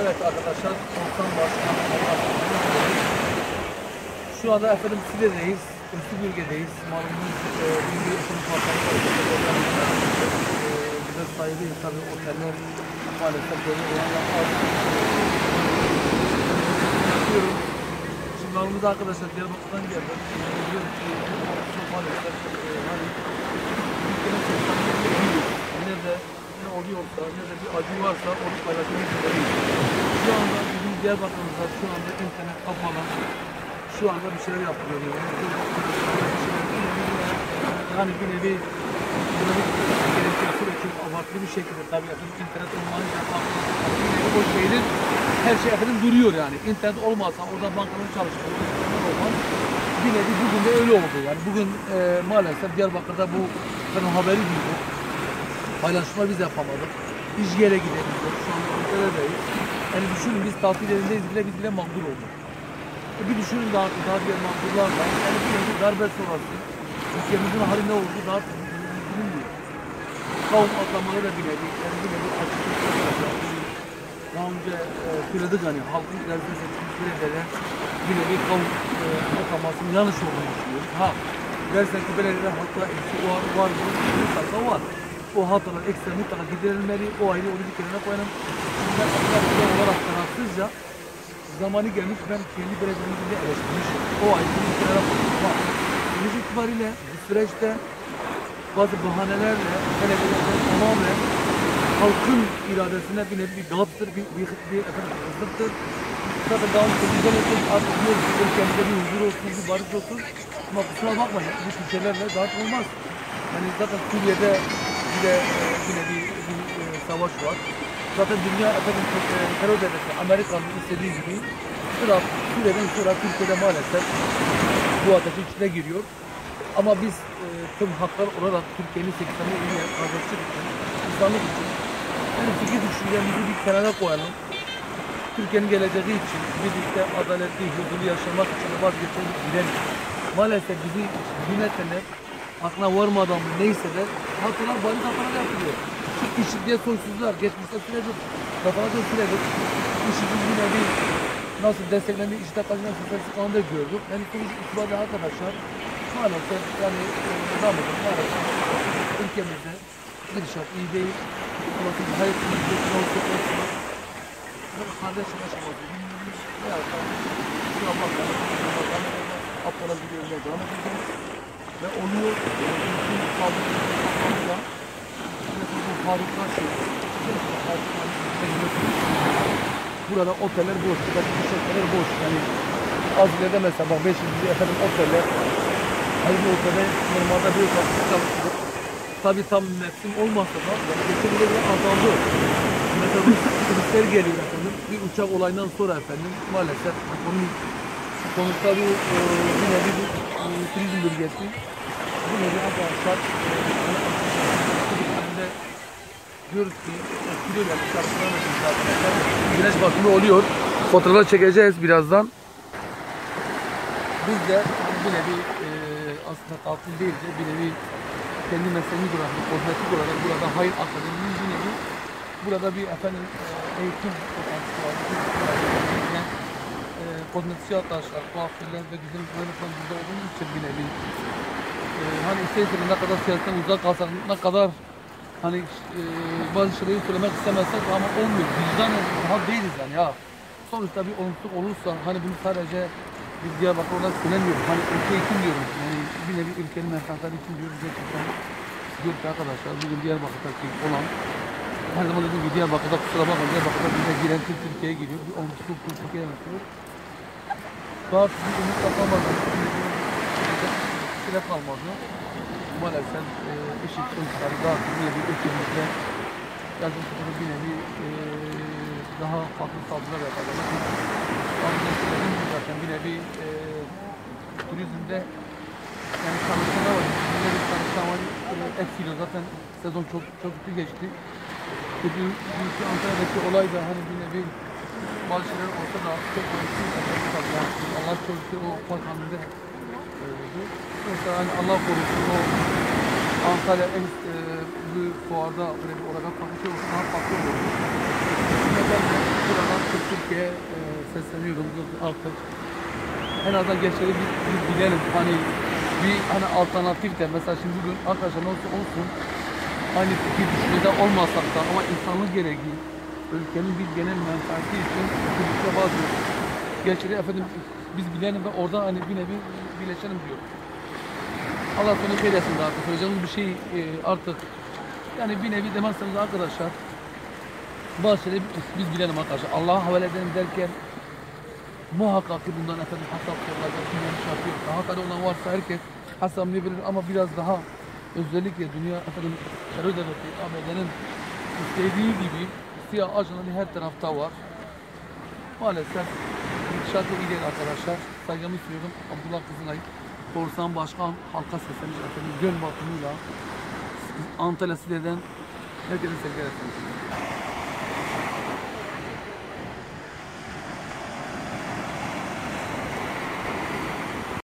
Evet arkadaşlar, Sultan Başkanı Şu anda efendim Side'deyiz, Üstü Bölge'deyiz. Malumunuz e, Bilgi Eğitim Bakanlığı bize sahibi tabii oteller maalesef böyle olanlar az. Diyorum, şimdi arkadaşlar Diyarbakır'dan geldim. Diyorum ki maalesef e, oluyorsa, nerede bir acı varsa onu paylaşmayı biliriz. Şu anda bizim Diyarbakır'ımızda şu anda internet kapalı. Şu anda bir şeyler yapılıyor. Yani bir nevi gerekirse çok abartılı bir şekilde tabii efendim internet olmayınca o şeyin her şey efendim duruyor yani. İnternet olmazsa orada bankanın çalışması olmaz. Bir nevi bugün de öyle oldu. Yani bugün e, maalesef Diyarbakır'da bu efendim haberi duyduk. Paylaşma biz yapamadık. Hiç yere gidemiyoruz. Şu an Ankara'dayız. Yani düşünün biz tatil yerindeyiz bile biz bile mağdur olduk. E bir düşünün daha, daha diğer mağdurlar var. Yani bir nevi darbe sonrası ülkemizin hali ne oldu daha bilinmiyor. Kavim atlamaları da nevi, yani bir nevi daha önce e, söyledik hani halkın ilerisinde seçilmiş belediyeler bir nevi kavim e, atlamasının yanlış olduğunu düşünüyoruz. Ha, dersen ki belediyeler halkla eksi var, var mı? Mutlaka var. O hatalar ekstra mutlaka giderilmeli, o ayrı onu bir kenara koyalım. Ben arkadaşlar olarak tarafsızca zamanı gelmiş ben kendi belediyemizi de. O ayrı bir kenara koyalım. Sonuç itibariyle bu süreçte bazı bahanelerle belediyeler tamamen halkın iradesine bir nevi bir gazdır, bir, bir, bir efendim, hızlıktır. Zaten daha önce güzel olsun, artık diyoruz ki ülkemizde bir huzur olsun, bir barış olsun. Ama kusura bakmayın, bu tür şeylerle zaten olmaz. Yani zaten Suriye'de bile e, bir nevi bir e, savaş var. Zaten dünya efendim e, terör devleti Amerika'nın istediği gibi Irak, Suriye'den sonra Türkiye'de maalesef bu ateşin içine giriyor. Ama biz e, tüm haklar olarak Türkiye'nin 80'li üye kardeşlik için, insanlık için yani fikir düşüncemizi bir kenara koyalım. Türkiye'nin geleceği için birlikte adaletli, huzurlu yaşamak için vazgeçelim. Maalesef bizi yönetenler aklına varmadan neyse de hatalar bari hatalar yapılıyor. İşit diye soysuzlar, geçmişte süredir, kafalarda süredir. İşitin bir nevi nasıl desteklendi, işte kaçınan sosyalist kanunda gördük. Yani sonuç itibariyle arkadaşlar maalesef yani e, Ramazan maalesef ülkemizde gidişat iyi değil. Olası hayat ülkesine olsa olsa böyle kardeşim bilmiyoruz. Ya da şuna bakalım, şuna bakalım. Aptala gidiyor, ne devam edeceğiz. Ve oluyor. Bütün fabrikalarla bu fabrika şey. Burada oteller boş, buradaki şirketler boş. Yani az ileride mesela bak 500 efendim oteller Hayırlı otelde normalde bir otelde çalışıyor. Tabi tam mevsim olmasa da yani geçen yıl azaldı. Mesela turistler geliyor efendim. Bir uçak olayından sonra efendim maalesef onun sonuçta bu e, yine bir e, turizm bölgesi. Bu nevi arkadaşlar e, diyoruz ki şarkılar mesela güneş batımı oluyor. Fotoğraflar çekeceğiz birazdan. Biz de bir nevi e, aslında tatil değil de bir nevi kendi mesleğini bırakıp kozmetik olarak burada hayır akademinin bir nevi burada bir efendim e, eğitim toplantısı var. E, kozmetikçi arkadaşlar, kuaförler ve güzel öğretmen burada olduğu için bir nevi e, hani isterseniz ne kadar siyasetten uzak kalsak, ne kadar hani e, bazı şeyleri söylemek istemezsek ama olmuyor. Vicdan rahat değiliz yani ya. Sonuçta bir olumsuzluk olursa hani bunu sadece biz Diyarbakır olarak söylemiyoruz. Hani ülke için diyoruz. Yani bir nevi ülkenin menfaatleri için diyoruz. Gerçekten diyoruz arkadaşlar bugün Diyarbakır'daki olan her zaman dediğim gibi Diyarbakır'da kusura bakmayın Diyarbakır'da bize giren Türk Türkiye'ye geliyor. Bir olumsuzluk Türkiye'ye yapıyor. Daha bir umut da kalmadı. Süre kalmadı. Maalesef e, işin sonuçları daha bir nevi ülkemizde gerçekten bir nevi e, daha farklı saldırılar yapacağız. Gibi zaten bir nevi e, turizmde yani çalışmalar var. Bir çalışma var. E, etkiliyor zaten sezon çok çok kötü geçti. Kötü Antalya'daki olay da hani bir nevi bazı şeyler olsa da çok önemli. Yani Allah korusun o e, oldu. Mesela hani Allah korusun o Antalya en e, büyük fuarda böyle bir orada farklı şey olsa farklı olur. Ben buradan Türkiye'ye e, sesleniyorum artık en azından gençleri biz, biz bilelim. Hani bir hani alternatif de mesela şimdi bugün arkadaşlar olsa olsun aynı fikir düşüncede olmasak da ama insanlık gereği ülkenin bir genel menfaati için birlikte bazı gençleri efendim biz bilelim ve oradan hani bir nevi birleşelim diyor. Allah sonu etsin daha artık. Söyleyeceğimiz bir şey e, artık yani bir nevi demezseniz arkadaşlar bazı şeyleri biz, bilelim arkadaşlar. Allah'a havale edelim derken muhakkak ki bundan efendim hesap sorulacak. Kim yanlış yapıyor. Daha kadar olan varsa herkes verir ama biraz daha özellikle dünya efendim terör devleti ABD'nin istediği gibi siyah ajanların her tarafta var. Maalesef gidişatı iyi değil arkadaşlar. Saygımı sunuyorum. Abdullah Kızılay, Korsan Başkan halka seslenmiş efendim göl bakımıyla Antalya Side'den herkese sevgiler.